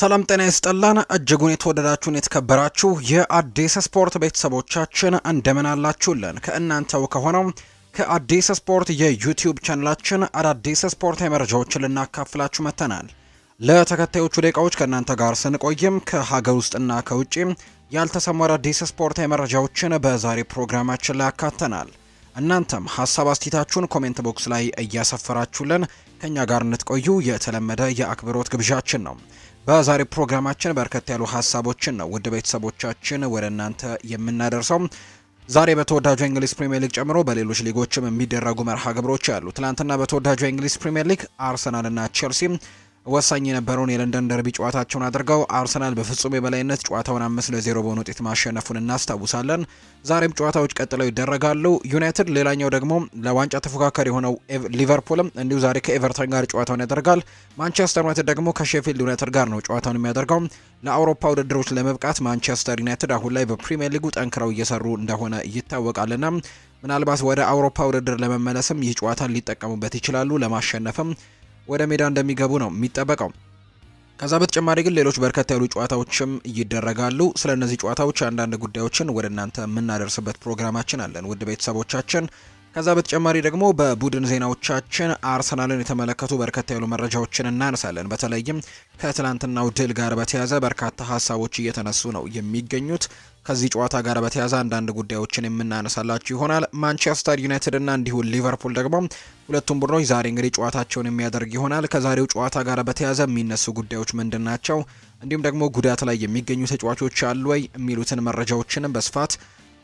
ሰላም ጤና ይስጥልን እጅጉን የተወደዳችሁን የተከበራችሁ የአዲስ ስፖርት ቤተሰቦቻችን እንደምን አላችሁልን? ከእናንተው ከሆነው ከአዲስ ስፖርት የዩቲዩብ ቻናላችን አዳዲስ ስፖርታዊ መረጃዎችን ልናካፍላችሁ መጥተናል። ለተከታዮቹ ደቂቃዎች ከእናንተ ጋር ስንቆይም ከሀገር ውስጥና ከውጭ ያልተሰሙ አዳዲስ ስፖርታዊ መረጃዎችን በዛሬ ፕሮግራማችን ላይ ያካተናል። እናንተም ሀሳብ አስቲታችሁን comment box ላይ እያሰፈራችሁልን ከእኛ ጋር እንድትቆዩ የተለመደ የአክብሮት ግብዣችን ነው። በዛሬ ፕሮግራማችን በርከት ያሉ ሀሳቦችን ነው ውድ ቤተሰቦቻችን ወደ እናንተ የምናደርሰው። ዛሬ በተወዳጁ የእንግሊዝ ፕሪምየር ሊግ ጨምሮ በሌሎች ሊጎችም የሚደረጉ መርሃ ግብሮች አሉ። ትናንትና በተወዳጁ የእንግሊዝ ፕሪምየር ሊግ አርሰናልና ቼልሲ ወሳኝ የነበረውን የለንደን ደርቢ ጨዋታቸውን አድርገው አርሰናል በፍጹም የበላይነት ጨዋታውን አምስት ለዜሮ በሆነ ውጤት ማሸነፉን እናስታውሳለን። ዛሬም ጨዋታዎች ቀጥለው ይደረጋሉ። ዩናይትድ ሌላኛው ደግሞ ለዋንጫ ተፎካካሪ የሆነው ሊቨርፑልም እንዲሁ ዛሬ ከኤቨርተን ጋር ጨዋታውን ያደርጋል። ማንቸስተር ዩናይትድ ደግሞ ከሼፊልድ ዩናይትድ ጋር ነው ጨዋታውን የሚያደርገው። ለአውሮፓ ውድድሮች ለመብቃት ማንቸስተር ዩናይትድ አሁን ላይ በፕሪሚየር ሊጉ ጠንክረው እየሰሩ እንደሆነ ይታወቃልና ምናልባት ወደ አውሮፓ ውድድር ለመመለስም ይህ ጨዋታን ሊጠቀሙበት ይችላሉ። ለማሸነፍም ወደ ሜዳ እንደሚገቡ ነው የሚጠበቀው። ከዛ በተጨማሪ ግን ሌሎች በርከት ያሉ ጨዋታዎችም ይደረጋሉ። ስለ እነዚህ ጨዋታዎች አንዳንድ ጉዳዮችን ወደ እናንተ የምናደርስበት ፕሮግራማችን አለን ውድ ቤተሰቦቻችን። ከዛ በተጨማሪ ደግሞ በቡድን ዜናዎቻችን አርሰናልን የተመለከቱ በርከት ያሉ መረጃዎችን እናነሳለን። በተለይም ከትላንትናው ድል ጋር በተያዘ በርካታ ሀሳቦች እየተነሱ ነው የሚገኙት። ከዚህ ጨዋታ ጋር በተያዘ አንዳንድ ጉዳዮችን የምናነሳላችሁ ይሆናል። ማንቸስተር ዩናይትድ እና እንዲሁ ሊቨርፑል ደግሞ ሁለቱም ቡድኖች ዛሬ እንግዲህ ጨዋታቸውን የሚያደርግ ይሆናል። ከዛሬው ጨዋታ ጋር በተያዘ የሚነሱ ጉዳዮች ምንድን ናቸው? እንዲሁም ደግሞ ጉዳት ላይ የሚገኙ ተጫዋቾች አሉ ወይ የሚሉትን መረጃዎችንም በስፋት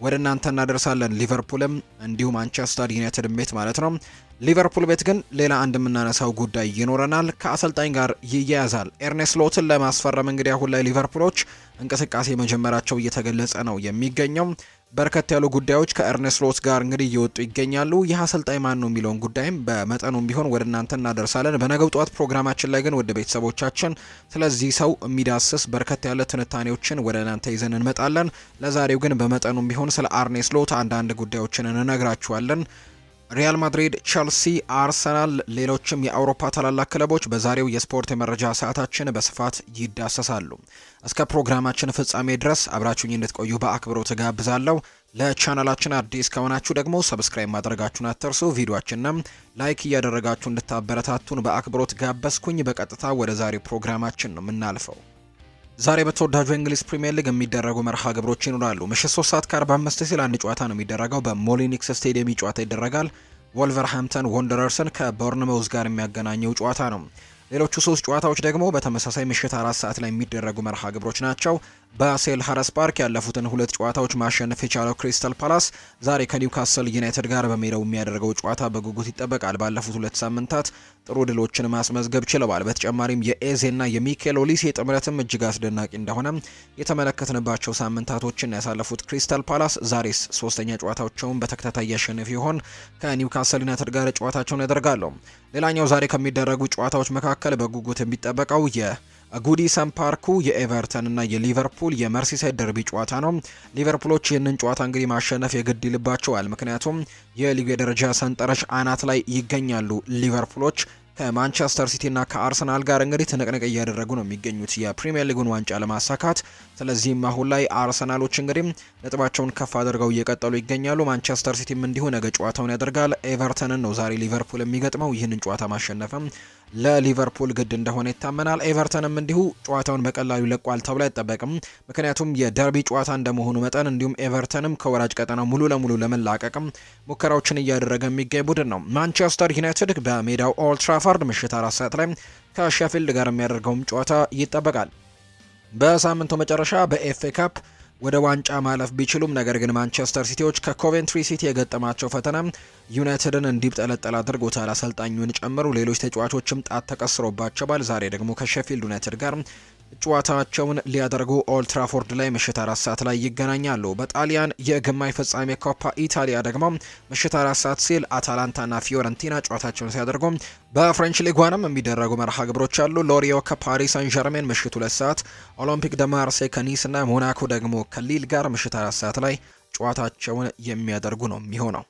ወደ እናንተ እናደርሳለን። ሊቨርፑልም እንዲሁ ማንቸስተር ዩናይትድ ቤት ማለት ነው። ሊቨርፑል ቤት ግን ሌላ አንድ የምናነሳው ጉዳይ ይኖረናል። ከአሰልጣኝ ጋር ይያያዛል። ኤርኔስት ሎትን ለማስፈረም እንግዲህ አሁን ላይ ሊቨርፑሎች እንቅስቃሴ መጀመራቸው እየተገለጸ ነው የሚገኘው። በርከት ያሉ ጉዳዮች ከኤርኔስት ሎት ጋር እንግዲህ እየወጡ ይገኛሉ። ይህ አሰልጣኝ ማን ነው የሚለውን ጉዳይም በመጠኑም ቢሆን ወደ እናንተ እናደርሳለን። በነገው ጠዋት ፕሮግራማችን ላይ ግን ወደ ቤተሰቦቻችን ስለዚህ ሰው የሚዳስስ በርከት ያለ ትንታኔዎችን ወደ እናንተ ይዘን እንመጣለን። ለዛሬው ግን በመጠኑም ቢሆን ስለ አርኔስ ሎት አንዳንድ ጉዳዮችን እንነግራችኋለን። ሪያል ማድሪድ፣ ቸልሲ፣ አርሰናል፣ ሌሎችም የአውሮፓ ታላላቅ ክለቦች በዛሬው የስፖርት የመረጃ ሰዓታችን በስፋት ይዳሰሳሉ። እስከ ፕሮግራማችን ፍጻሜ ድረስ አብራችሁኝ እንድትቆዩ በአክብሮት ጋብዛለሁ። ለቻናላችን አዲስ ከሆናችሁ ደግሞ subscribe ማድረጋችሁን አትርሱ። ቪዲዮአችንንም like እያደረጋችሁ እንድታበረታቱን በአክብሮት ጋበዝኩኝ። በቀጥታ ወደ ዛሬው ፕሮግራማችን ነው የምናልፈው። ዛሬ በተወዳጁ የእንግሊዝ ፕሪምየር ሊግ የሚደረጉ መርሃ ግብሮች ይኖራሉ። ምሽት 3 ሰዓት ከ45 ሲል አንድ ጨዋታ ነው የሚደረገው። በሞሊኒክስ ስቴዲየም ጨዋታ ይደረጋል። ወልቨርሃምፕተን ወንደረርስን ከቦርንመውዝ ጋር የሚያገናኘው ጨዋታ ነው። ሌሎቹ ሶስት ጨዋታዎች ደግሞ በተመሳሳይ ምሽት አራት ሰዓት ላይ የሚደረጉ መርሃ ግብሮች ናቸው። በሴልኸርስት ፓርክ ያለፉትን ሁለት ጨዋታዎች ማሸነፍ የቻለው ክሪስታል ፓላስ ዛሬ ከኒውካስል ዩናይትድ ጋር በሜዳው የሚያደርገው ጨዋታ በጉጉት ይጠበቃል። ባለፉት ሁለት ሳምንታት ጥሩ ድሎችን ማስመዝገብ ችለዋል። በተጨማሪም የኤዜና የሚኬል ኦሊሴ ጥምረትም እጅግ አስደናቂ እንደሆነ የተመለከትንባቸው ሳምንታቶችን ያሳለፉት ክሪስታል ፓላስ ዛሬስ ሶስተኛ ጨዋታቸውን በተከታታይ ያሸንፍ ይሆን? ከኒውካስል ዩናይትድ ጋር ጨዋታቸውን ያደርጋሉ። ሌላኛው ዛሬ ከሚደረጉ ጨዋታዎች መካከል በጉጉት የሚጠበቀው የጉዲሰን ፓርኩ የኤቨርተን እና የሊቨርፑል የመርሲሳይድ ደርቢ ጨዋታ ነው። ሊቨርፑሎች ይህንን ጨዋታ እንግዲህ ማሸነፍ የግድ ይልባቸዋል። ምክንያቱም የሊጉ የደረጃ ሰንጠረዥ አናት ላይ ይገኛሉ ሊቨርፑሎች ከማንቸስተር ሲቲ እና ከአርሰናል ጋር እንግዲህ ትንቅንቅ እያደረጉ ነው የሚገኙት የፕሪሚየር ሊጉን ዋንጫ ለማሳካት። ስለዚህም አሁን ላይ አርሰናሎች እንግዲህ ነጥባቸውን ከፍ አድርገው እየቀጠሉ ይገኛሉ። ማንቸስተር ሲቲም እንዲሁ ነገ ጨዋታውን ያደርጋል። ኤቨርተንን ነው ዛሬ ሊቨርፑል የሚገጥመው። ይህንን ጨዋታ ማሸነፍም ለሊቨርፑል ግድ እንደሆነ ይታመናል። ኤቨርተንም እንዲሁ ጨዋታውን በቀላሉ ይለቋል ተብሎ አይጠበቅም። ምክንያቱም የደርቢ ጨዋታ እንደመሆኑ መጠን እንዲሁም ኤቨርተንም ከወራጅ ቀጠና ሙሉ ለሙሉ ለመላቀቅም ሙከራዎችን እያደረገ የሚገኝ ቡድን ነው። ማንቸስተር ዩናይትድ በሜዳው ኦልድ ትራፎርድ ምሽት አራት ሰዓት ላይ ከሼፊልድ ጋር የሚያደርገውም ጨዋታ ይጠበቃል። በሳምንቱ መጨረሻ በኤፍኤ ካፕ ወደ ዋንጫ ማለፍ ቢችሉም ነገር ግን ማንቸስተር ሲቲዎች ከኮቬንትሪ ሲቲ የገጠማቸው ፈተና ዩናይትድን እንዲብጠለጠል አድርጎታል። አሰልጣኙን ጨምሮ ሌሎች ተጫዋቾችም ጣት ተቀስሮባቸዋል። ዛሬ ደግሞ ከሼፊልድ ዩናይትድ ጋር ጨዋታቸውን ሊያደርጉ ኦልድ ትራፎርድ ላይ ምሽት አራት ሰዓት ላይ ይገናኛሉ። በጣሊያን የግማሽ ፍጻሜ ኮፓ ኢታሊያ ደግሞ ምሽት አራት ሰዓት ሲል አታላንታና ፊዮረንቲና ጨዋታቸውን ሲያደርጉ በፍሬንች ሊግ ዋንም የሚደረጉ መርሃ ግብሮች አሉ። ሎሪዮ ከፓሪስ ሳን ዠርሜን ምሽት ሁለት ሰዓት፣ ኦሎምፒክ ደ ማርሴይ ከኒስ እና ሞናኮ ደግሞ ከሊል ጋር ምሽት አራት ሰዓት ላይ ጨዋታቸውን የሚያደርጉ ነው የሚሆነው።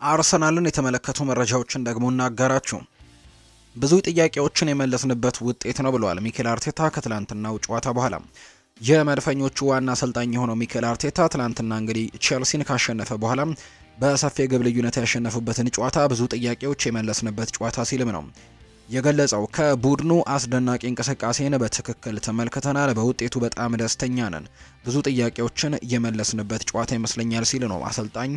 አርሰናልን የተመለከቱ መረጃዎችን ደግሞ እናጋራችሁ። ብዙ ጥያቄዎችን የመለስንበት ውጤት ነው ብለዋል ሚኬል አርቴታ ከትላንትናው ጨዋታ በኋላ። የመድፈኞቹ ዋና አሰልጣኝ የሆነው ሚኬል አርቴታ ትላንትና እንግዲህ ቼልሲን ካሸነፈ በኋላ በሰፊ የግብ ልዩነት ያሸነፉበትን ጨዋታ ብዙ ጥያቄዎች የመለስንበት ጨዋታ ሲልም ነው የገለጸው። ከቡድኑ አስደናቂ እንቅስቃሴን በትክክል ተመልክተናል። በውጤቱ በጣም ደስተኛ ነን። ብዙ ጥያቄዎችን የመለስንበት ጨዋታ ይመስለኛል ሲል ነው አሰልጣኝ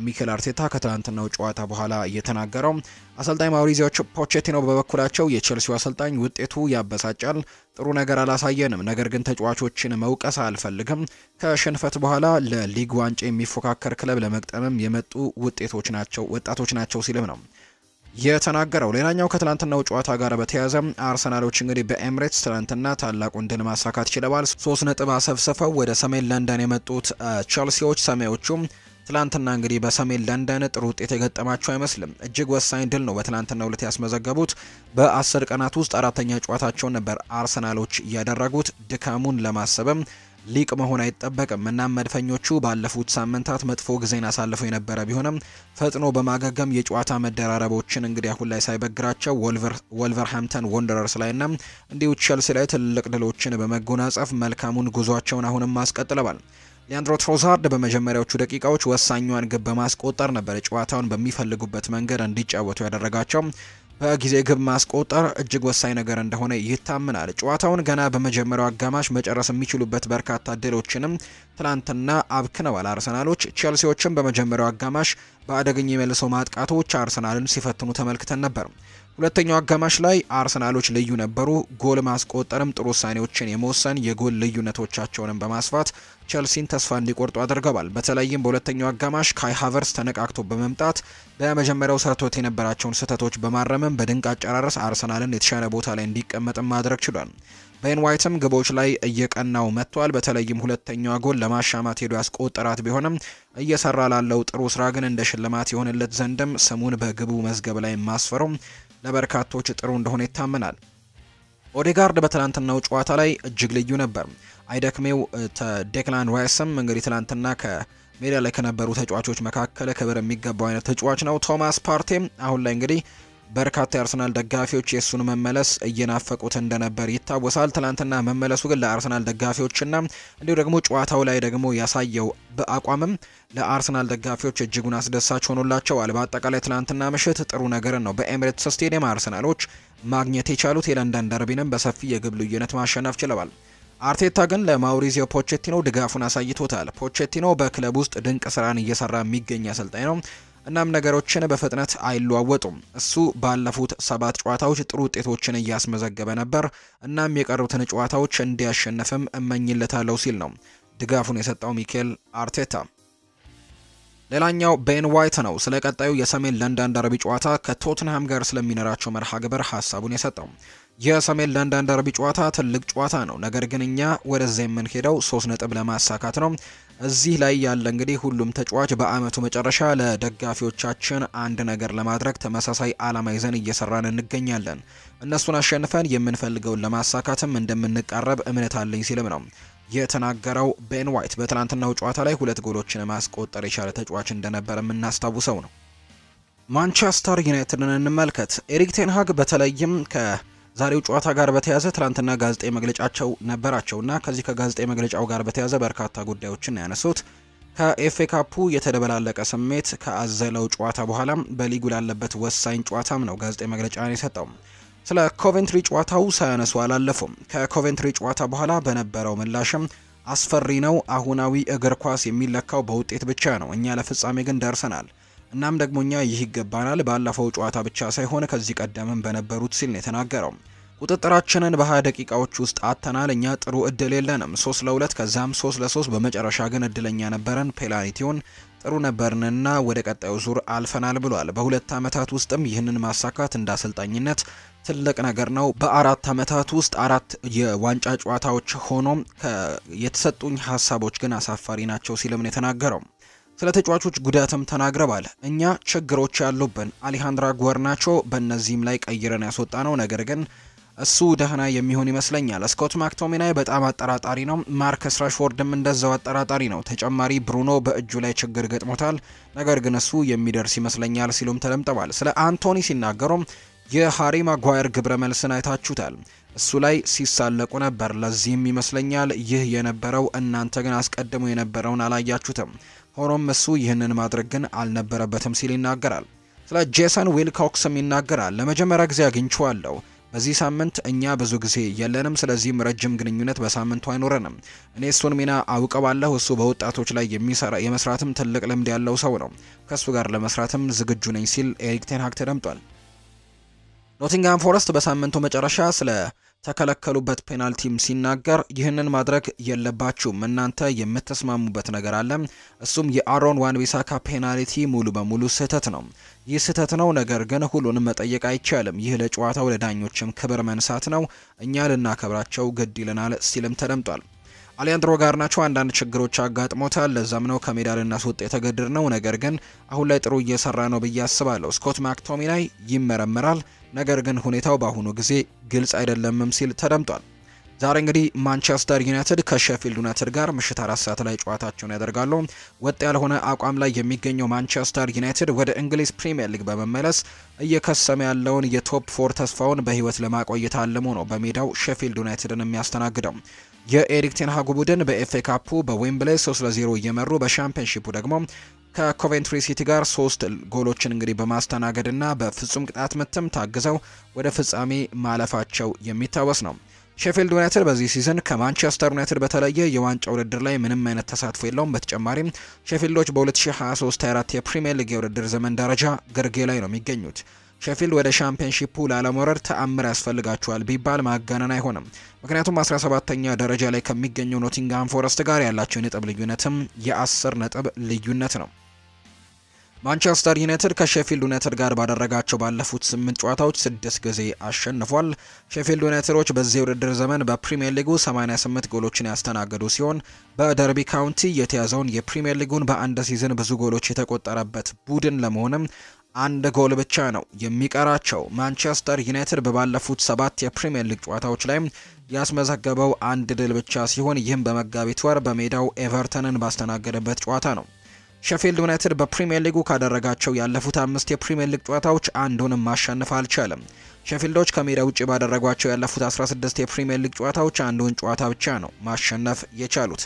ሚኬል አርቴታ ከትላንትናው ጨዋታ በኋላ እየተናገረው። አሰልጣኝ ማውሪዚዮ ፖቼቲኖ በበኩላቸው የቼልሲው አሰልጣኝ ውጤቱ ያበሳጫል፣ ጥሩ ነገር አላሳየንም፣ ነገር ግን ተጫዋቾችን መውቀስ አልፈልግም። ከሽንፈት በኋላ ለሊግ ዋንጫ የሚፎካከር ክለብ ለመግጠምም የመጡ ውጤቶች ናቸው ወጣቶች ናቸው ሲልም ነው የተናገረው። ሌላኛው ከትላንትናው ጨዋታ ጋር በተያያዘ አርሰናሎች እንግዲህ በኤምሬትስ ትላንትና ታላቁን ድል ማሳካት ችለዋል። ሶስት ነጥብ አሰብስፈው ወደ ሰሜን ለንደን የመጡት ቼልሲዎች ሰማዮቹም ትላንትና እንግዲህ በሰሜን ለንደን ጥሩ ውጤት የገጠማቸው አይመስልም። እጅግ ወሳኝ ድል ነው በትላንትና ሁለት ያስመዘገቡት። በአስር ቀናት ውስጥ አራተኛ ጨዋታቸውን ነበር አርሰናሎች ያደረጉት። ድካሙን ለማሰብም ሊቅ መሆን አይጠበቅም። እናም መድፈኞቹ ባለፉት ሳምንታት መጥፎ ጊዜን አሳልፈው የነበረ ቢሆንም ፈጥኖ በማገገም የጨዋታ መደራረቦችን እንግዲህ አሁን ላይ ሳይበግራቸው ወልቨርሃምተን ወንደረርስ ላይና እንዲሁ ቼልሲ ላይ ትልቅ ድሎችን በመጎናጸፍ መልካሙን ጉዟቸውን አሁንም አስቀጥለዋል። ሊያንድሮ ትሮዛርድ በመጀመሪያዎቹ ደቂቃዎች ወሳኟን ግብ በማስቆጠር ነበር ጨዋታውን በሚፈልጉበት መንገድ እንዲጫወቱ ያደረጋቸው። በጊዜ ግብ ማስቆጠር እጅግ ወሳኝ ነገር እንደሆነ ይታምናል። ጨዋታውን ገና በመጀመሪያው አጋማሽ መጨረስ የሚችሉበት በርካታ እድሎችንም ትላንትና አብክነዋል አርሰናሎች። ቼልሲዎችም በመጀመሪያው አጋማሽ በአደገኛ የመልሶ ማጥቃቶች አርሰናልን ሲፈትኑ ተመልክተን ነበር። ሁለተኛው አጋማሽ ላይ አርሰናሎች ልዩ ነበሩ። ጎል ማስቆጠርም ጥሩ ውሳኔዎችን የመወሰን የጎል ልዩነቶቻቸውንም በማስፋት ቸልሲን ተስፋ እንዲቆርጡ አድርገዋል። በተለይም በሁለተኛው አጋማሽ ካይ ሃቨርስ ተነቃቅቶ በመምጣት በመጀመሪያው ሰርቶ የነበራቸውን ስህተቶች በማረምም በድንቅ አጨራረስ አርሰናልን የተሻለ ቦታ ላይ እንዲቀመጥም ማድረግ ችሏል። ቤን ዋይትም ግቦች ላይ እየቀናው መጥቷል። በተለይም ሁለተኛዋ ጎል ለማሻማት ሄዶ ያስቆጠራት ቢሆንም እየሰራ ላለው ጥሩ ስራ ግን እንደ ሽልማት የሆንለት ዘንድም ስሙን በግቡ መዝገብ ላይ ማስፈሩ ለበርካቶች ጥሩ እንደሆነ ይታመናል። ኦዴጋርድ በትላንትናው ጨዋታ ላይ እጅግ ልዩ ነበር። አይደክሜው ዴክላን ራይስም እንግዲህ ትላንትና ከሜዳ ላይ ከነበሩ ተጫዋቾች መካከል ክብር የሚገባው አይነት ተጫዋች ነው። ቶማስ ፓርቴም አሁን ላይ እንግዲህ በርካታ የአርሰናል ደጋፊዎች የእሱን መመለስ እየናፈቁት እንደነበር ይታወሳል። ትናንትና መመለሱ ግን ለአርሰናል ደጋፊዎችና እንዲሁ ደግሞ ጨዋታው ላይ ደግሞ ያሳየው በአቋምም ለአርሰናል ደጋፊዎች እጅጉን አስደሳች ሆኖላቸዋል። በአጠቃላይ ትናንትና ምሽት ጥሩ ነገርን ነው በኤሚሬትስ ስቴዲየም አርሰናሎች ማግኘት የቻሉት። የለንደን ደርቢንም በሰፊ የግብ ልዩነት ማሸነፍ ችለዋል። አርቴታ ግን ለማውሪዚዮ ፖቼቲኖ ድጋፉን አሳይቶታል። ፖቼቲኖ በክለብ ውስጥ ድንቅ ስራን እየሰራ የሚገኝ አሰልጣኝ ነው። እናም ነገሮችን በፍጥነት አይለዋወጡም። እሱ ባለፉት ሰባት ጨዋታዎች ጥሩ ውጤቶችን እያስመዘገበ ነበር። እናም የቀሩትን ጨዋታዎች እንዲያሸንፍም እመኝለታለሁ ሲል ነው ድጋፉን የሰጠው ሚኬል አርቴታ። ሌላኛው ቤን ዋይት ነው። ስለ ቀጣዩ የሰሜን ለንደን ደርቢ ጨዋታ ከቶትንሃም ጋር ስለሚኖራቸው መርሃ ግብር ሀሳቡን የሰጠው የሰሜን ለንደን ደርቢ ጨዋታ ትልቅ ጨዋታ ነው። ነገር ግን እኛ ወደዛ የምንሄደው ሶስት ነጥብ ለማሳካት ነው። እዚህ ላይ ያለ እንግዲህ ሁሉም ተጫዋች በአመቱ መጨረሻ ለደጋፊዎቻችን አንድ ነገር ለማድረግ ተመሳሳይ አላማ ይዘን እየሰራን እንገኛለን። እነሱን አሸንፈን የምንፈልገውን ለማሳካትም እንደምንቃረብ እምነት አለኝ ሲልም ነው የተናገረው ቤን ዋይት በትናንትናው ጨዋታ ላይ ሁለት ጎሎችን ማስቆጠር የቻለ ተጫዋች እንደነበር የምናስታውሰው ነው። ማንቸስተር ዩናይትድን እንመልከት። ኤሪክ ቴንሃግ በተለይም ከዛሬው ጨዋታ ጋር በተያዘ ትናንትና ጋዜጣዊ መግለጫቸው ነበራቸውና ከዚህ ከጋዜጣዊ መግለጫው ጋር በተያዘ በርካታ ጉዳዮችን ያነሱት ከኤፍኤ ካፑ የተደበላለቀ ስሜት ከአዘለው ጨዋታ በኋላም በሊጉ ላለበት ወሳኝ ጨዋታም ነው ጋዜጣዊ መግለጫን የሰጠው። ስለ ኮቬንትሪ ጨዋታው ሳያነሱ አላለፉም። ከኮቬንትሪ ጨዋታ በኋላ በነበረው ምላሽም አስፈሪ ነው። አሁናዊ እግር ኳስ የሚለካው በውጤት ብቻ ነው። እኛ ለፍጻሜ ግን ደርሰናል። እናም ደግሞ እኛ ይህ ይገባናል። ባለፈው ጨዋታ ብቻ ሳይሆን ከዚህ ቀደምም በነበሩት ሲል ነው የተናገረው። ቁጥጥራችንን በ20 ደቂቃዎች ውስጥ አጥተናል። እኛ ጥሩ እድል የለንም። ሶስት ለሁለት ከዛም ሶስት ለሶስት በመጨረሻ ግን እድለኛ ነበርን። ፔናልቲውን ጥሩ ነበርንና ወደ ቀጣዩ ዙር አልፈናል ብሏል። በሁለት ዓመታት ውስጥም ይህንን ማሳካት እንደ አሰልጣኝነት ትልቅ ነገር ነው። በአራት ዓመታት ውስጥ አራት የዋንጫ ጨዋታዎች ሆኖም የተሰጡኝ ሀሳቦች ግን አሳፋሪ ናቸው ሲልም ነው የተናገረው። ስለ ተጫዋቾች ጉዳትም ተናግረዋል። እኛ ችግሮች ያሉብን አሊሃንድራ ጓርናቾ በእነዚህም ላይ ቀይረን ያስወጣ ነው ነገር ግን እሱ ደህና የሚሆን ይመስለኛል። ስኮት ማክቶሚናይ በጣም አጠራጣሪ ነው። ማርከስ ራሽፎርድም እንደዛው አጠራጣሪ ነው። ተጨማሪ ብሩኖ በእጁ ላይ ችግር ገጥሞታል፣ ነገር ግን እሱ የሚደርስ ይመስለኛል ሲሉም ተደምጠዋል። ስለ አንቶኒ ሲናገሩም የሃሪ ማጓየር ግብረ መልስን አይታችሁታል። እሱ ላይ ሲሳለቁ ነበር። ለዚህም ይመስለኛል ይህ የነበረው እናንተ ግን አስቀድሞ የነበረውን አላያችሁትም። ሆኖም እሱ ይህንን ማድረግ ግን አልነበረበትም ሲል ይናገራል። ስለ ጄሰን ዊልኮክስም ይናገራል። ለመጀመሪያ ጊዜ አግኝቼዋለሁ። በዚህ ሳምንት እኛ ብዙ ጊዜ የለንም፣ ስለዚህም ረጅም ግንኙነት በሳምንቱ አይኖረንም። እኔ እሱን ሚና አውቀዋለሁ። እሱ በወጣቶች ላይ የሚሰራ የመስራትም ትልቅ ልምድ ያለው ሰው ነው። ከእሱ ጋር ለመስራትም ዝግጁ ነኝ ሲል ኤሪክ ቴንሃግ ተደምጧል። ኖቲንግሃም ፎረስት በሳምንቱ መጨረሻ ስለ ተከለከሉበት ፔናልቲም ሲናገር ይህንን ማድረግ የለባችሁም እናንተ የምትስማሙበት ነገር አለ። እሱም የአሮን ዋን ቢሳካ ፔናልቲ ሙሉ በሙሉ ስህተት ነው። ይህ ስህተት ነው፣ ነገር ግን ሁሉንም መጠየቅ አይቻልም። ይህ ለጨዋታው ለዳኞችም ክብር መንሳት ነው። እኛ ልናከብራቸው ግድ ይለናል ሲልም ተደምጧል። አሌሃንድሮ ጋርናቾ አንዳንድ ችግሮች አጋጥሞታል። ለዛም ነው ከሜዳ ልናስወጣ የተገደድነው። ነገር ግን አሁን ላይ ጥሩ እየሰራ ነው ብዬ አስባለሁ። ስኮት ማክቶሚናይ ይመረመራል፣ ነገር ግን ሁኔታው በአሁኑ ጊዜ ግልጽ አይደለም ሲል ተደምጧል። ዛሬ እንግዲህ ማንቸስተር ዩናይትድ ከሼፊልድ ዩናይትድ ጋር ምሽት አራት ሰዓት ላይ ጨዋታቸውን ያደርጋሉ። ወጥ ያልሆነ አቋም ላይ የሚገኘው ማንቸስተር ዩናይትድ ወደ እንግሊዝ ፕሪምየር ሊግ በመመለስ እየከሰመ ያለውን የ top four ተስፋውን በሕይወት ለማቆየት አልሞ ነው በሜዳው ሼፊልድ ዩናይትድን የሚያስተናግደው። የኤሪክ ቴንሃጉ ቡድን በኤፍኤ ካፑ በዌምብሌይ 3 ለ0 እየመሩ በሻምፒዮንሺፑ ደግሞ ከኮቬንትሪ ሲቲ ጋር ሶስት ጎሎችን እንግዲህ በማስተናገድና በፍጹም ቅጣት ምትም ታግዘው ወደ ፍጻሜ ማለፋቸው የሚታወስ ነው። ሼፊልድ ዩናይትድ በዚህ season ከማንቸስተር ዩናይትድ በተለየ የዋንጫ ውድድር ላይ ምንም አይነት ተሳትፎ የለውም። በተጨማሪም ሼፊልዶች በ2023/24 የፕሪምየር ሊግ የውድድር ዘመን ደረጃ ግርጌ ላይ ነው የሚገኙት። ሼፊልድ ወደ ሻምፒዮንሺፑ ላለመውረድ ተአምር ያስፈልጋቸዋል ቢባል ማጋነን አይሆንም። ምክንያቱም 17ተኛ ደረጃ ላይ ከሚገኘው ኖቲንግሃም ፎረስት ጋር ያላቸው የነጥብ ልዩነትም የአስር ነጥብ ልዩነት ነው። ማንቸስተር ዩናይትድ ከሼፊልድ ዩናይትድ ጋር ባደረጋቸው ባለፉት ስምንት ጨዋታዎች ስድስት ጊዜ አሸንፏል። ሼፊልድ ዩናይትዶች በዚህ የውድድር ዘመን በፕሪምየር ሊጉ 88 ጎሎችን ያስተናገዱ ሲሆን በደርቢ ካውንቲ የተያዘውን የፕሪምየር ሊጉን በአንድ season ብዙ ጎሎች የተቆጠረበት ቡድን ለመሆንም አንድ ጎል ብቻ ነው የሚቀራቸው። ማንቸስተር ዩናይትድ በባለፉት ሰባት የፕሪምየር ሊግ ጨዋታዎች ላይ ያስመዘገበው አንድ ድል ብቻ ሲሆን ይህም በመጋቢት ወር በሜዳው ኤቨርተንን ባስተናገደበት ጨዋታ ነው። ሼፊልድ ዩናይትድ በፕሪምየር ሊጉ ካደረጋቸው ያለፉት አምስት የፕሪምየር ሊግ ጨዋታዎች አንዱንም ማሸነፍ አልቻለም። ሼፊልዶች ከሜዳ ውጭ ባደረጓቸው ያለፉት 16 የፕሪምየር ሊግ ጨዋታዎች አንዱን ጨዋታ ብቻ ነው ማሸነፍ የቻሉት።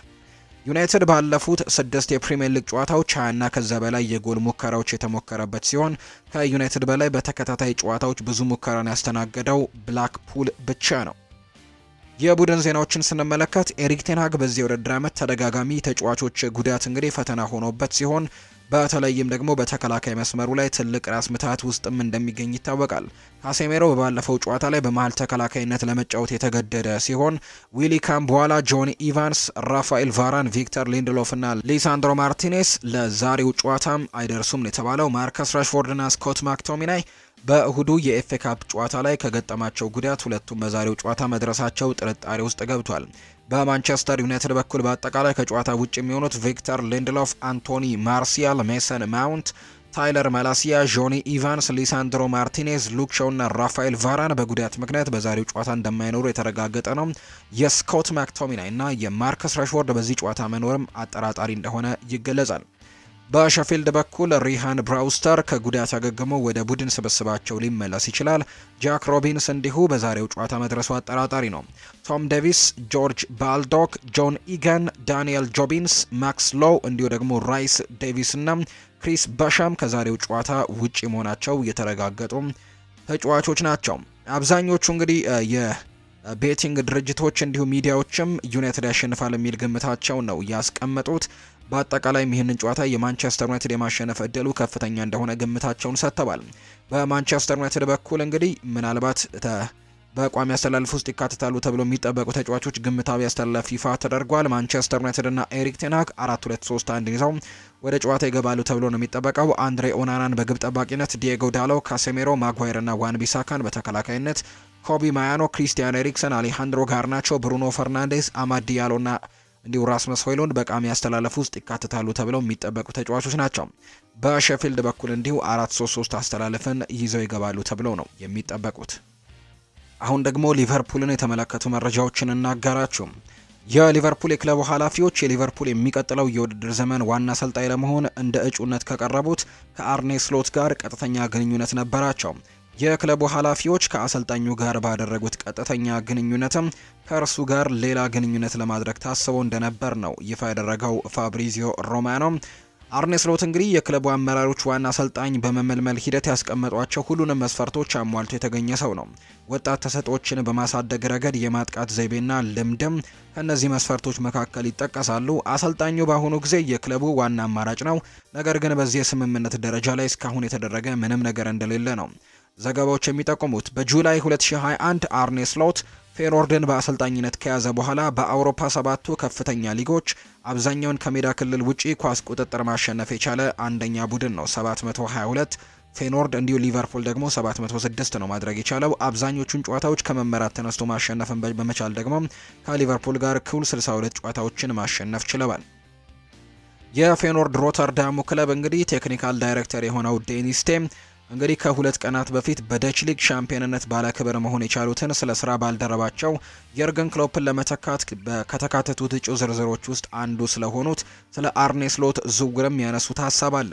ዩናይትድ ባለፉት ስድስት የፕሪምየር ሊግ ጨዋታዎች 20ና ከዛ በላይ የጎል ሙከራዎች የተሞከረበት ሲሆን ከዩናይትድ በላይ በተከታታይ ጨዋታዎች ብዙ ሙከራን ያስተናገደው ብላክፑል ብቻ ነው። የቡድን ዜናዎችን ስንመለከት ኤሪክ ቴንሃግ በዚህ የውድድር ዓመት ተደጋጋሚ ተጫዋቾች ጉዳት እንግዲህ ፈተና ሆኖበት ሲሆን በተለይም ደግሞ በተከላካይ መስመሩ ላይ ትልቅ ራስ ምታት ውስጥም እንደሚገኝ ይታወቃል። ካሴሜሮ በባለፈው ጨዋታ ላይ በመሀል ተከላካይነት ለመጫወት የተገደደ ሲሆን ዊሊ ካምብዋላ፣ ጆኒ ኢቫንስ፣ ራፋኤል ቫራን፣ ቪክተር ሊንድሎፍ እና ሊሳንድሮ ማርቲኔስ ለዛሬው ጨዋታም አይደርሱም የተባለው። ማርከስ ራሽፎርድና ስኮት ማክቶሚናይ በእሁዱ የኤፍኤ ካፕ ጨዋታ ላይ ከገጠማቸው ጉዳት ሁለቱም በዛሬው ጨዋታ መድረሳቸው ጥርጣሬ ውስጥ ገብቷል። በማንቸስተር ዩናይትድ በኩል በአጠቃላይ ከጨዋታ ውጭ የሚሆኑት ቪክተር ሊንድሎፍ፣ አንቶኒ ማርሲያል፣ ሜሰን ማውንት፣ ታይረል ማላሲያ፣ ጆኒ ኢቫንስ፣ ሊሳንድሮ ማርቲኔዝ፣ ሉክ ሾው እና ራፋኤል ቫራን በጉዳት ምክንያት በዛሬው ጨዋታ እንደማይኖሩ የተረጋገጠ ነው። የስኮት ማክቶሚናይ እና የማርከስ ራሽፎርድ በዚህ ጨዋታ መኖርም አጠራጣሪ እንደሆነ ይገለጻል። በሸፊልድ በኩል ሪያን ብሪውስተር ከጉዳት አገግሞ ወደ ቡድን ስብስባቸው ሊመለስ ይችላል። ጃክ ሮቢንሰን እንዲሁ በዛሬው ጨዋታ መድረሱ አጠራጣሪ ነው። ቶም ዴቪስ፣ ጆርጅ ባልዶክ፣ ጆን ኢገን፣ ዳንኤል ጀቢሰን፣ ማክስ ሎው እንዲሁ ደግሞ ራይስ ዴቪስ እና ክሪስ በሻም ከዛሬው ጨዋታ ውጪ መሆናቸው የተረጋገጡ ተጫዋቾች ናቸው። አብዛኞቹ እንግዲህ የ betting ድርጅቶች እንዲሁም ሚዲያዎችም ዩናይትድ ያሸንፋል የሚል ግምታቸው ነው ያስቀመጡት። በአጠቃላይም ይህንን ጨዋታ የማንቸስተር ዩናይትድ የማሸነፍ እድሉ ከፍተኛ እንደሆነ ግምታቸውን ሰጥተዋል። በማንቸስተር ዩናይትድ በኩል እንግዲህ ምናልባት በቋሚ አሰላለፍ ውስጥ ይካተታሉ ተብሎ የሚጠበቁ ተጫዋቾች ግምታዊ አሰላለፍ ይፋ ተደርጓል። ማንቸስተር ዩናይትድ እና ኤሪክ ቴንሃግ አራት ሁለት ሶስት አንድ ይዘው ወደ ጨዋታ ይገባሉ ተብሎ ነው የሚጠበቀው። አንድሬ ኦናናን በግብ ጠባቂነት፣ ዲየጎ ዳሎ፣ ካሴሜሮ፣ ማጓየር እና ዋን በተከላካይነት፣ ኮቢ ማይኖ፣ ክሪስቲያን ኤሪክሰን፣ አሌሃንድሮ ጋርናቾ፣ ብሩኖ ፈርናንዴስ፣ አማድ ዲያሎና እንዲሁ ራስመስ ሆይሉንድ በቋሚ አሰላለፍ ውስጥ ይካተታሉ ተብለው የሚጠበቁ ተጫዋቾች ናቸው። በሼፊልድ በኩል እንዲሁ አራት ሶስት ሶስት አሰላለፍን ይዘው ይገባሉ ተብለው ነው የሚጠበቁት። አሁን ደግሞ ሊቨርፑልን የተመለከቱ መረጃዎችን እናጋራችሁ። የሊቨርፑል የክለቡ ኃላፊዎች የሊቨርፑል የሚቀጥለው የውድድር ዘመን ዋና አሰልጣኝ ለመሆን እንደ እጩነት ከቀረቡት ከአርኔ ስሎት ጋር ቀጥተኛ ግንኙነት ነበራቸው። የክለቡ ኃላፊዎች ከአሰልጣኙ ጋር ባደረጉት ቀጥተኛ ግንኙነትም ከእርሱ ጋር ሌላ ግንኙነት ለማድረግ አስበው እንደነበር ነው ይፋ ያደረገው ፋብሪዚዮ ሮማኖ። አርኔ ስሎት እንግዲህ የክለቡ አመራሮች ዋና አሰልጣኝ በመመልመል ሂደት ያስቀመጧቸው ሁሉንም መስፈርቶች አሟልቶ የተገኘ ሰው ነው። ወጣት ተሰጥኦዎችን በማሳደግ ረገድ የማጥቃት ዘይቤና ልምድም ከእነዚህ መስፈርቶች መካከል ይጠቀሳሉ። አሰልጣኙ በአሁኑ ጊዜ የክለቡ ዋና አማራጭ ነው። ነገር ግን በዚህ የስምምነት ደረጃ ላይ እስካሁን የተደረገ ምንም ነገር እንደሌለ ነው ዘገባዎች የሚጠቁሙት። በ July 2021 አርኔ ስሎት ፌኖርድን በአሰልጣኝነት ከያዘ በኋላ በአውሮፓ ሰባቱ ከፍተኛ ሊጎች አብዛኛውን ከሜዳ ክልል ውጪ ኳስ ቁጥጥር ማሸነፍ የቻለ አንደኛ ቡድን ነው 722 ፌኖርድ እንዲሁ ሊቨርፑል ደግሞ 706 ነው ማድረግ የቻለው። አብዛኞቹን ጨዋታዎች ከመመራት ተነስቶ ማሸነፍን በመቻል ደግሞ ከሊቨርፑል ጋር እኩል 62 ጨዋታዎችን ማሸነፍ ችለዋል። የፌኖርድ ሮተርዳሙ ክለብ እንግዲህ technical director የሆነው ዴኒስ ቴም እንግዲህ ከሁለት ቀናት በፊት በ Dutch league ሻምፒዮንነት ባለክብር መሆን የቻሉትን ስለ ስራ ባልደረባቸው የርገን ክሎፕን ለመተካት ከተካተቱት እጩ ዝርዝሮች ውስጥ አንዱ ስለሆኑት ስለ አርኔ ዝውውርም ያነሱት ሀሳብ አለ።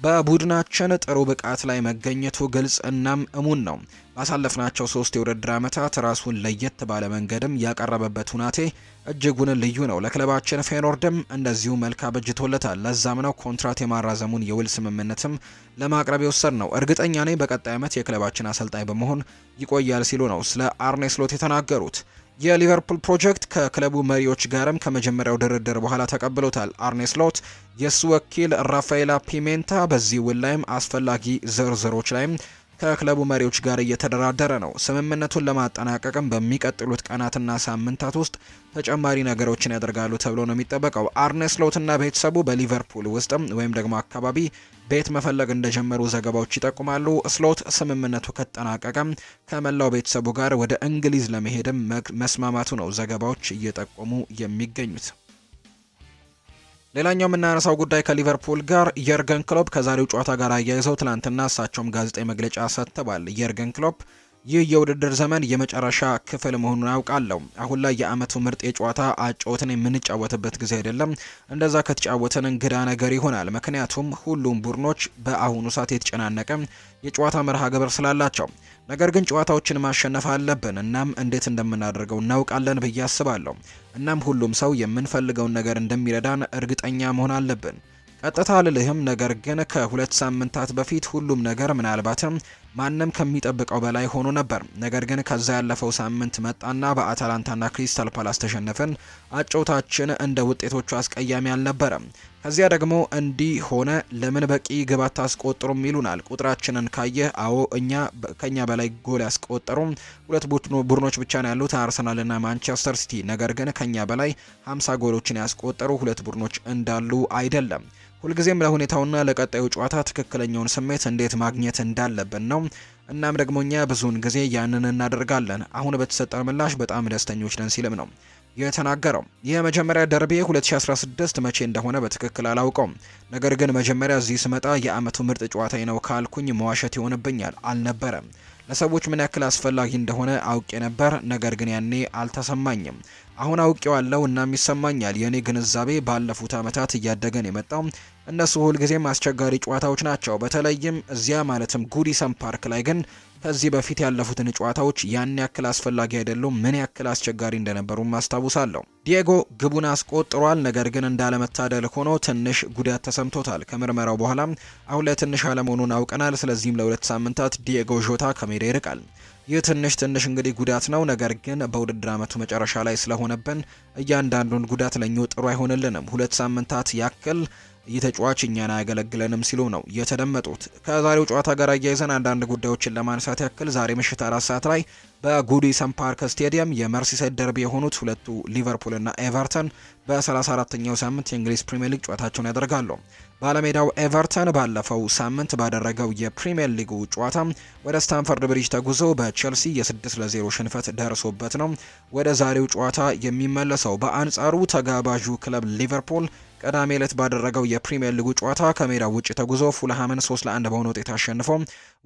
በቡድናችን ጥሩ ብቃት ላይ መገኘቱ ግልጽ እናም እሙን ነው። ባሳለፍናቸው ሶስት የውድድር ዓመታት ራሱን ለየት ባለ መንገድም ያቀረበበት ሁናቴ እጅጉን ልዩ ነው። ለክለባችን ፌኖርድም እንደዚሁ መልክ አበጅቶለታል። ለዛም ነው ኮንትራት የማራዘሙን የውል ስምምነትም ለማቅረብ የወሰድ ነው። እርግጠኛ ነኝ በቀጣይ ዓመት የክለባችን አሰልጣኝ በመሆን ይቆያል ሲሉ ነው ስለ አርኔ ስሎት የተናገሩት። የሊቨርፑል ፕሮጀክት ከክለቡ መሪዎች ጋርም ከመጀመሪያው ድርድር በኋላ ተቀብሎታል። አርኔ ስሎት የእሱ ወኪል ራፋኤላ ፒሜንታ በዚህ ውል ላይም አስፈላጊ ዝርዝሮች ላይም ከክለቡ መሪዎች ጋር እየተደራደረ ነው። ስምምነቱን ለማጠናቀቅም በሚቀጥሉት ቀናትና ሳምንታት ውስጥ ተጨማሪ ነገሮችን ያደርጋሉ ተብሎ ነው የሚጠበቀው። አርኔ ስሎትና ቤተሰቡ በሊቨርፑል ውስጥም ወይም ደግሞ አካባቢ ቤት መፈለግ እንደጀመሩ ዘገባዎች ይጠቁማሉ። ስሎት ስምምነቱ ከተጠናቀቀም ከመላው ቤተሰቡ ጋር ወደ እንግሊዝ ለመሄድም መስማማቱ ነው ዘገባዎች እየጠቆሙ የሚገኙት። ሌላኛው የምናነሳው ጉዳይ ከሊቨርፑል ጋር የርገን ክሎፕ ከዛሬው ጨዋታ ጋር አያይዘው ትናንትና እሳቸውም ጋዜጣዊ መግለጫ ሰጥተዋል። የርገን ክሎፕ ይህ የውድድር ዘመን የመጨረሻ ክፍል መሆኑን አውቃለሁ። አሁን ላይ የአመቱ ምርጥ የጨዋታ አጨዋወትን የምንጫወትበት ጊዜ አይደለም። እንደዛ ከተጫወትን እንግዳ ነገር ይሆናል። ምክንያቱም ሁሉም ቡድኖች በአሁኑ ሰዓት የተጨናነቀ የጨዋታ መርሃ ግብር ስላላቸው፣ ነገር ግን ጨዋታዎችን ማሸነፍ አለብን። እናም እንዴት እንደምናደርገው እናውቃለን ብዬ አስባለሁ። እናም ሁሉም ሰው የምንፈልገውን ነገር እንደሚረዳን እርግጠኛ መሆን አለብን። ቀጥታ አልልህም፣ ነገር ግን ከሁለት ሳምንታት በፊት ሁሉም ነገር ምናልባትም ማንም ከሚጠብቀው በላይ ሆኖ ነበር። ነገር ግን ከዛ ያለፈው ሳምንት መጣና በአታላንታና ክሪስታል ፓላስ ተሸነፍን። አጨውታችን እንደ ውጤቶቹ አስቀያሚ አልነበረም። ከዚያ ደግሞ እንዲህ ሆነ። ለምን በቂ ግብ አታስቆጥሩም ይሉናል። ቁጥራችንን ካየህ፣ አዎ እኛ ከኛ በላይ ጎል ያስቆጠሩ ሁለት ቡድኖች ብቻ ነው ያሉት፣ አርሰናልና ማንቸስተር ሲቲ። ነገር ግን ከኛ በላይ 50 ጎሎችን ያስቆጠሩ ሁለት ቡድኖች እንዳሉ አይደለም። ሁልጊዜም ለሁኔታውና ለቀጣዩ ጨዋታ ትክክለኛውን ስሜት እንዴት ማግኘት እንዳለብን ነው። እናም ደግሞ እኛ ብዙውን ጊዜ ያንን እናደርጋለን። አሁን በተሰጠን ምላሽ በጣም ደስተኞች ነን ሲልም ነው የተናገረው። የመጀመሪያ ደርቤ 2016 መቼ እንደሆነ በትክክል አላውቀውም። ነገር ግን መጀመሪያ እዚህ ስመጣ የአመቱ ምርጥ ጨዋታዬ ነው ካልኩኝ መዋሸት ይሆንብኛል። አልነበረም። ለሰዎች ምን ያክል አስፈላጊ እንደሆነ አውቄ ነበር፣ ነገር ግን ያኔ አልተሰማኝም። አሁን አውቄዋለሁ እናም ይሰማኛል። የእኔ ግንዛቤ ባለፉት አመታት እያደገን የመጣው እነሱ ሁልጊዜም አስቸጋሪ ጨዋታዎች ናቸው። በተለይም እዚያ ማለትም ጉዲሰን ፓርክ ላይ ግን ከዚህ በፊት ያለፉትን ጨዋታዎች ያን ያክል አስፈላጊ አይደሉም። ምን ያክል አስቸጋሪ እንደነበሩ ማስታውሳለሁ። ዲየጎ ግቡን አስቆጥሯል። ነገር ግን እንዳለመታደል ሆኖ ትንሽ ጉዳት ተሰምቶታል። ከምርመራው በኋላ አሁን ላይ ትንሽ አለመሆኑን አውቀናል። ስለዚህም ለሁለት ሳምንታት ዲየጎ ዦታ ከሜዳ ይርቃል። ይህ ትንሽ ትንሽ እንግዲህ ጉዳት ነው። ነገር ግን በውድድር አመቱ መጨረሻ ላይ ስለሆነብን እያንዳንዱን ጉዳት ለኛው ጥሩ አይሆንልንም። ሁለት ሳምንታት ያክል ይህ ተጫዋች እኛን አያገለግለንም ሲሉ ነው የተደመጡት። ከዛሬው ጨዋታ ጋር አያይዘን አንዳንድ ጉዳዮችን ለማንሳት ያክል ዛሬ ምሽት አራት ሰዓት ላይ በጉዲሰን ፓርክ ስቴዲየም የመርሲሳይድ ደርቢ የሆኑት ሁለቱ ሊቨርፑል እና ኤቨርተን በ34ኛው ሳምንት የእንግሊዝ ፕሪምየር ሊግ ጨዋታቸውን ያደርጋሉ። ባለሜዳው ኤቨርተን ባለፈው ሳምንት ባደረገው የፕሪምየር ሊጉ ጨዋታ ወደ ስታንፈርድ ብሪጅ ተጉዞ በቼልሲ የ6 ለ0 ሽንፈት ደርሶበት ነው ወደ ዛሬው ጨዋታ የሚመለሰው። በአንጻሩ ተጋባዡ ክለብ ሊቨርፑል ቅዳሜ ዕለት ባደረገው የፕሪምየር ሊጉ ጨዋታ ከሜዳው ውጭ ተጉዞ ፉልሃምን 3 ለ1 በሆነ ውጤት አሸንፎ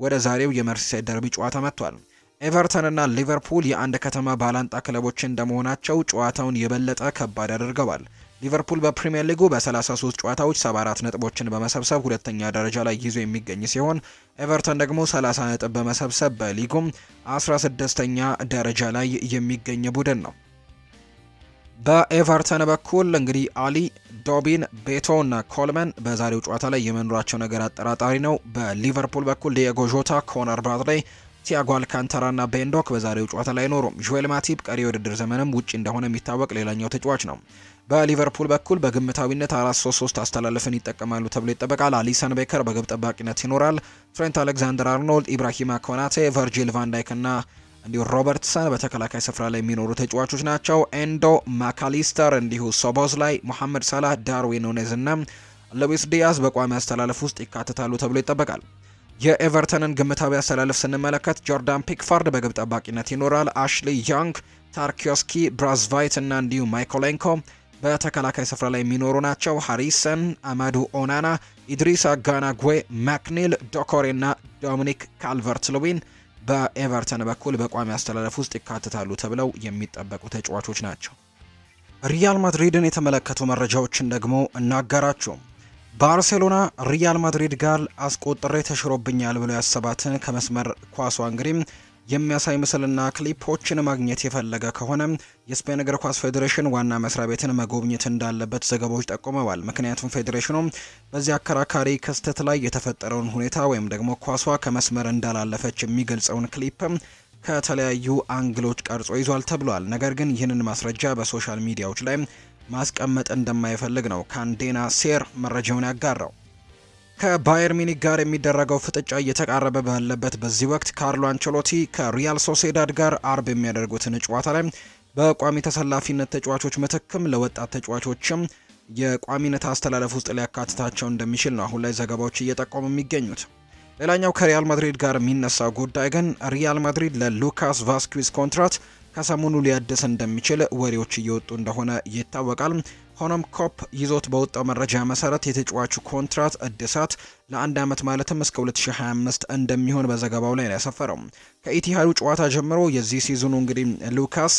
ወደ ዛሬው የመርሲሳይድ ደርቢ ጨዋታ መጥቷል። ኤቨርተን እና ሊቨርፑል የአንድ ከተማ ባላንጣ ክለቦች እንደመሆናቸው ጨዋታውን የበለጠ ከባድ ያደርገዋል። ሊቨርፑል በፕሪምየር ሊጉ በ33 ጨዋታዎች 74 ነጥቦችን በመሰብሰብ ሁለተኛ ደረጃ ላይ ይዞ የሚገኝ ሲሆን ኤቨርተን ደግሞ 30 ነጥብ በመሰብሰብ በሊጉም 16ኛ ደረጃ ላይ የሚገኝ ቡድን ነው። በኤቨርተን በኩል እንግዲህ አሊ ዶቢን፣ ቤቶ እና ኮልመን በዛሬው ጨዋታ ላይ የመኖራቸው ነገር አጠራጣሪ ነው። በሊቨርፑል በኩል ዲየጎ ዦታ፣ ኮነር ብራድሌይ፣ ቲያጎ አልካንተራ እና ቤን ዶክ በዛሬው ጨዋታ ላይ አይኖሩም። ጆኤል ማቲፕ ቀሪ የውድድር ዘመንም ውጪ እንደሆነ የሚታወቅ ሌላኛው ተጫዋች ነው። በሊቨርፑል በኩል በግምታዊነት 4-3-3 አሰላለፍን ይጠቀማሉ ተብሎ ይጠበቃል። አሊሰን ቤከር በግብ ጠባቂነት ይኖራል። ትሬንት አሌክዛንደር አርኖልድ፣ ኢብራሂማ ኮናቴ፣ ቨርጂል ቫንዳይክ እና እንዲሁ ሮበርትሰን በተከላካይ ስፍራ ላይ የሚኖሩ ተጫዋቾች ናቸው። ኤንዶ ማካሊስተር፣ እንዲሁ ሶቦዝላይ ሙሐመድ ሳላህ፣ ዳርዊን ኑኔዝ እና ሉዊስ ዲያዝ በቋሚ አሰላለፍ ውስጥ ይካተታሉ ተብሎ ይጠበቃል። የኤቨርተንን ግምታዊ አሰላለፍ ስንመለከት ጆርዳን ፒክፋርድ በግብ ጠባቂነት ይኖራል። አሽሊ ያንግ፣ ታርኪዮስኪ፣ ብራንዝዌይት እና እንዲሁ ማይኮሌንኮ በተከላካይ ስፍራ ላይ የሚኖሩ ናቸው። ሃሪሰን፣ አማዱ ኦናና፣ ኢድሪስ አጋና ጉዌ፣ ማክኒል፣ ዶኮሬ እና ዶሚኒክ ካልቨርት ሉዊን በኤቨርተን በኩል በቋሚ አሰላለፍ ውስጥ ይካተታሉ ተብለው የሚጠበቁ ተጫዋቾች ናቸው። ሪያል ማድሪድን የተመለከቱ መረጃዎችን ደግሞ እናጋራችሁ። ባርሴሎና ሪያል ማድሪድ ጋር አስቆጥሬ ተሽሮብኛል ብሎ ያሰባትን ከመስመር ኳሷ እንግዲህ የሚያሳይ ምስልና ክሊፖችን ማግኘት የፈለገ ከሆነ የስፔን እግር ኳስ ፌዴሬሽን ዋና መስሪያ ቤትን መጎብኘት እንዳለበት ዘገባዎች ጠቁመዋል። ምክንያቱም ፌዴሬሽኑ በዚህ አከራካሪ ክስተት ላይ የተፈጠረውን ሁኔታ ወይም ደግሞ ኳሷ ከመስመር እንዳላለፈች የሚገልጸውን ክሊፕ ከተለያዩ angle ኦች ቀርጾ ይዟል ተብሏል። ነገር ግን ይህንን ማስረጃ በ social media ዎች ላይ ማስቀመጥ እንደማይፈልግ ነው ካዴና ሴር መረጃውን ያጋራው። ከባየር ሙኒክ ጋር የሚደረገው ፍጥጫ እየተቃረበ ባለበት በዚህ ወቅት ካርሎ አንቸሎቲ ከሪያል ሶሴዳድ ጋር አርብ የሚያደርጉትን ጨዋታ ላይ በቋሚ ተሰላፊነት ተጫዋቾች ምትክም ለወጣት ተጫዋቾችም የቋሚነት አሰላለፍ ውስጥ ሊያካትታቸው እንደሚችል ነው አሁን ላይ ዘገባዎች እየጠቆሙ የሚገኙት። ሌላኛው ከሪያል ማድሪድ ጋር የሚነሳው ጉዳይ ግን ሪያል ማድሪድ ለሉካስ ቫስኩዊዝ ኮንትራት ከሰሞኑ ሊያድስ እንደሚችል ወሬዎች እየወጡ እንደሆነ ይታወቃል። ሆኖም ኮፔ ይዞት በወጣው መረጃ መሰረት የተጫዋቹ ኮንትራት እድሳት ለአንድ ዓመት ማለትም እስከ 2025 እንደሚሆን በዘገባው ላይ ነው ያሰፈረው። ከኢቲሃዱ ጨዋታ ጀምሮ የዚህ season ኡ እንግዲህ ሉካስ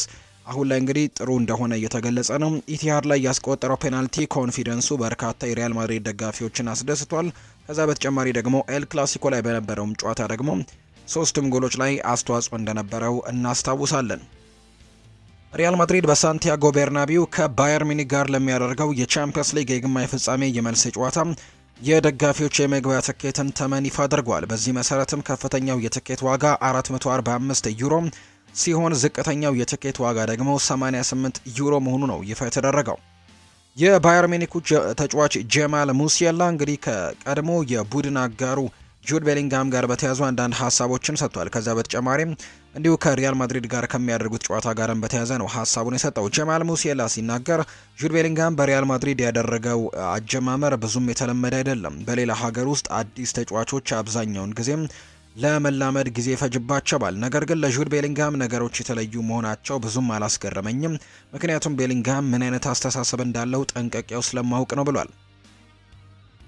አሁን ላይ እንግዲህ ጥሩ እንደሆነ እየተገለጸ ነው። ኢቲሃድ ላይ ያስቆጠረው ፔናልቲ confidence ኡ በርካታ የሪያል ማድሪድ ደጋፊዎችን አስደስቷል። ከዛ በተጨማሪ ደግሞ ኤል ክላሲኮ ላይ በነበረውም ጨዋታ ደግሞ ሶስቱም ጎሎች ላይ አስተዋጽኦ እንደነበረው እናስታውሳለን። ሪያል ማድሪድ በሳንቲያጎ ቤርናቢው ከባየር ሙኒክ ጋር ለሚያደርገው የቻምፒየንስ ሊግ የግማሽ ፍጻሜ የመልስ ጨዋታ የደጋፊዎች የመግቢያ ትኬትን ተመን ይፋ አድርጓል። በዚህ መሰረትም ከፍተኛው የትኬት ዋጋ 445 ዩሮ ሲሆን ዝቅተኛው የትኬት ዋጋ ደግሞ 88 ዩሮ መሆኑ ነው ይፋ የተደረገው። የባየር ሙኒኩ ተጫዋች ጀማል ሙሲያላ እንግዲህ ከቀድሞ የቡድን አጋሩ ጁድ ቤሊንጋም ጋር በተያያዘ አንዳንድ ሀሳቦችን ሰጥቷል። ከዛ በተጨማሪም እንዲሁ ከሪያል ማድሪድ ጋር ከሚያደርጉት ጨዋታ ጋርም በተያያዘ ነው ሀሳቡን የሰጠው። ጀማል ሙሲያላ ሲናገር ጁድ ቤሊንጋም በሪያል ማድሪድ ያደረገው አጀማመር ብዙም የተለመደ አይደለም። በሌላ ሀገር ውስጥ አዲስ ተጫዋቾች አብዛኛውን ጊዜም ለመላመድ ጊዜ ይፈጅባቸዋል። ነገር ግን ለጁድ ቤሊንጋም ነገሮች የተለዩ መሆናቸው ብዙም አላስገረመኝም፣ ምክንያቱም ቤሊንጋም ምን አይነት አስተሳሰብ እንዳለው ጠንቀቂያው ስለማውቅ ነው ብሏል።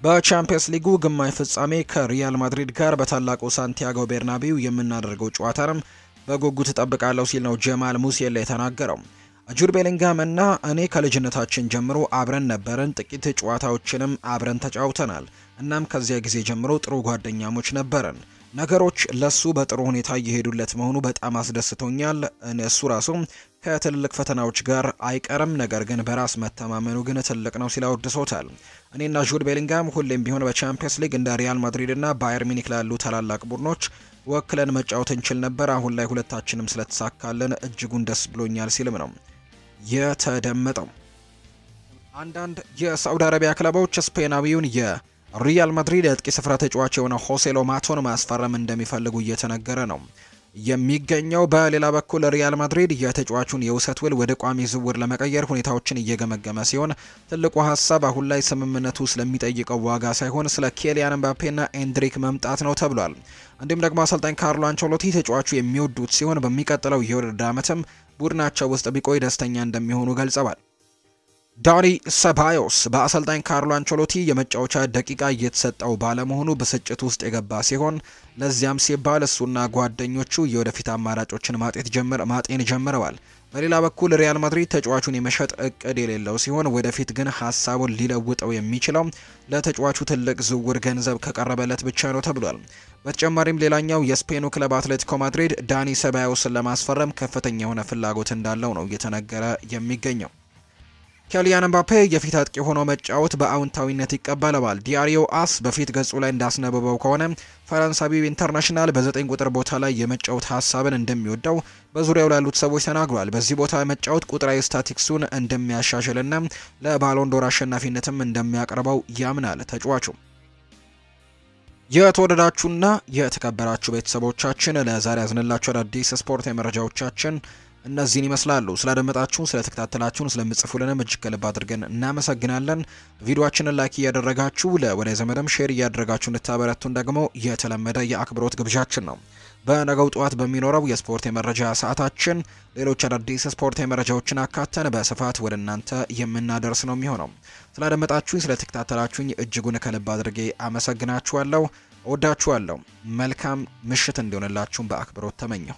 በቻምፒየንስ ሊጉ ግማሽ ፍጻሜ ከሪያል ማድሪድ ጋር በታላቁ ሳንቲያጎ ቤርናቢው የምናደርገው ጨዋታንም በጉጉት እጠብቃለሁ ሲል ነው ጀማል ሙሲየላ የተናገረው። ጁድ ቤሊንጋም እና እኔ ከልጅነታችን ጀምሮ አብረን ነበርን። ጥቂት ጨዋታዎችንም አብረን ተጫውተናል። እናም ከዚያ ጊዜ ጀምሮ ጥሩ ጓደኛሞች ነበርን። ነገሮች ለሱ በጥሩ ሁኔታ እየሄዱለት መሆኑ በጣም አስደስቶኛል። እሱ ራሱ ከትልልቅ ፈተናዎች ጋር አይቀርም፣ ነገር ግን በራስ መተማመኑ ግን ትልቅ ነው ሲል አወድሶታል። እኔና ጁድ ቤሊንጋም ሁሌም ቢሆን በቻምፒየንስ ሊግ እንደ ሪያል ማድሪድ እና ባየር ሙኒክ ላሉ ታላላቅ ቡድኖች ወክለን መጫወት እንችል ነበር። አሁን ላይ ሁለታችንም ስለተሳካልን እጅጉን ደስ ብሎኛል ሲልም ነው የተደመጠው። አንዳንድ የሳውዲ አረቢያ ክለቦች ስፔናዊውን የሪያል ማድሪድ የአጥቂ ስፍራ ተጫዋች የሆነ ሆሴሎ ማቶን ማስፈረም እንደሚፈልጉ እየተነገረ ነው የሚገኘው። በሌላ በኩል ሪያል ማድሪድ የተጫዋቹን የውሰት ውል ወደ ቋሚ ዝውውር ለመቀየር ሁኔታዎችን እየገመገመ ሲሆን ትልቁ ሀሳብ አሁን ላይ ስምምነቱ ስለሚጠይቀው ዋጋ ሳይሆን ስለ ኬሊያን ምባፔና ኤንድሪክ መምጣት ነው ተብሏል። እንዲሁም ደግሞ አሰልጣኝ ካርሎ አንቸሎቲ ተጫዋቹ የሚወዱት ሲሆን በሚቀጥለው የውድድር ዓመትም ቡድናቸው ውስጥ ቢቆይ ደስተኛ እንደሚሆኑ ገልጸዋል። ዳኒ ሰባዮስ በአሰልጣኝ ካርሎ አንቸሎቲ የመጫወቻ ደቂቃ እየተሰጠው ባለመሆኑ ብስጭት ውስጥ የገባ ሲሆን ለዚያም ሲባል እሱና ጓደኞቹ የወደፊት አማራጮችን ማጤን ጀምረዋል። በሌላ በኩል ሪያል ማድሪድ ተጫዋቹን የመሸጥ እቅድ የሌለው ሲሆን ወደፊት ግን ሀሳቡን ሊለውጠው የሚችለው ለተጫዋቹ ትልቅ ዝውውር ገንዘብ ከቀረበለት ብቻ ነው ተብሏል። በተጨማሪም ሌላኛው የስፔኑ ክለብ አትሌቲኮ ማድሪድ ዳኒ ሰባዮስን ለማስፈረም ከፍተኛ የሆነ ፍላጎት እንዳለው ነው እየተነገረ የሚገኘው። ኬሊያን ምባፔ የፊት አጥቂ ሆኖ መጫወት በአዎንታዊነት ይቀበለዋል። ዲያሪዮ አስ በፊት ገጹ ላይ እንዳስነበበው ከሆነ ፈረንሳዊው international በዘጠኝ ቁጥር ቦታ ላይ የመጫወት ሀሳብን እንደሚወደው በዙሪያው ላሉት ሰዎች ተናግሯል። በዚህ ቦታ መጫወት ቁጥራዊ ስታቲክሱን እንደሚያሻሽልና ለባሎንዶር አሸናፊነትም እንደሚያቀርበው ያምናል ተጫዋቹ። የተወደዳችሁና የተከበራችሁ ቤተሰቦቻችን ለዛሬ ያዝንላችሁ አዳዲስ ስፖርት የመረጃዎቻችን እነዚህን ይመስላሉ። ስላደመጣችሁን፣ ስለተከታተላችሁን፣ ስለምትጽፉልንም እጅግ ከልብ አድርገን እናመሰግናለን። ቪዲዮአችንን like እያደረጋችሁ ለወዳጅ ዘመድም share እያደረጋችሁ እንድታበረቱን ደግሞ የተለመደ የአክብሮት ግብዣችን ነው። በነገው ጠዋት በሚኖረው የስፖርት የመረጃ ሰዓታችን ሌሎች አዳዲስ ስፖርት የመረጃዎችን አካተን በስፋት ወደ እናንተ የምናደርስ ነው የሚሆነው። ስላደመጣችሁኝ፣ ስለተከታተላችሁኝ እጅጉን ከልብ አድርጌ አመሰግናችኋለሁ። እወዳችኋለሁ። መልካም ምሽት እንዲሆንላችሁም በአክብሮት ተመኘው።